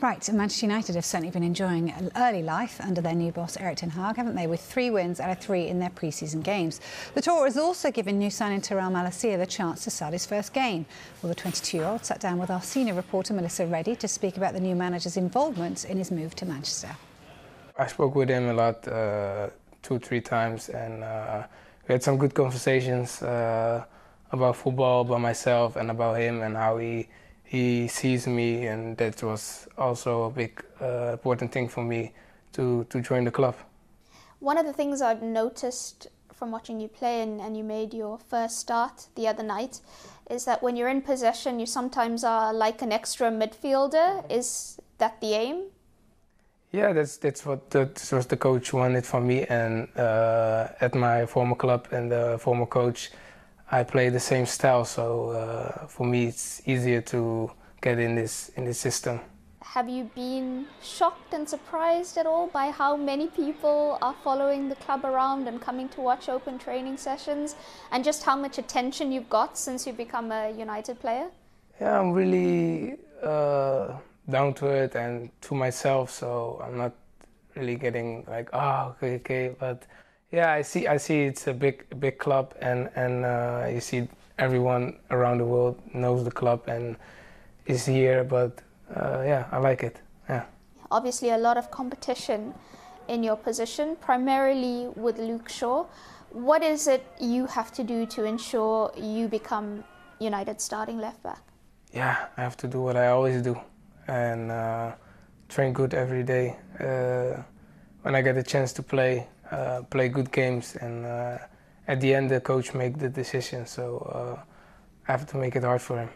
Right, Manchester United have certainly been enjoying early life under their new boss Erik ten Hag, haven't they? With three wins out of three in their pre-season games. The tour has also given new signing Tyrell Malacia the chance to start his first game. Well, the 22-year-old sat down with our senior reporter Melissa Reddy to speak about the new manager's involvement in his move to Manchester. I spoke with him a lot, uh, two, three times, and uh, we had some good conversations uh, about football, about myself, and about him, and how he he sees me, and that was also a big uh, important thing for me to to join the club. One of the things I've noticed from watching you play, and, and you made your first start the other night, is that when you're in possession, you sometimes are like an extra midfielder. Is that the aim? Yeah, that's that's what that was the coach wanted for me, and uh, at my former club and the former coach I play the same style, so uh, for me it's easier to get in this in this system. Have you been shocked and surprised at all by how many people are following the club around and coming to watch open training sessions, and just how much attention you've got since you've become a United player? Yeah, I'm really uh, down to it and to myself, so I'm not really getting like, oh, okay, okay, but yeah, I see. I see. It's a big, big club, and and uh, you see everyone around the world knows the club and is here. But uh, yeah, I like it. Yeah. Obviously, a lot of competition in your position, primarily with Luke Shaw. What is it you have to do to ensure you become United starting left back? Yeah, I have to do what I always do, and uh, train good every day. Uh, when I get a chance to play, uh, play good games, and uh, at the end the coach make the decision. So uh, I have to make it hard for him.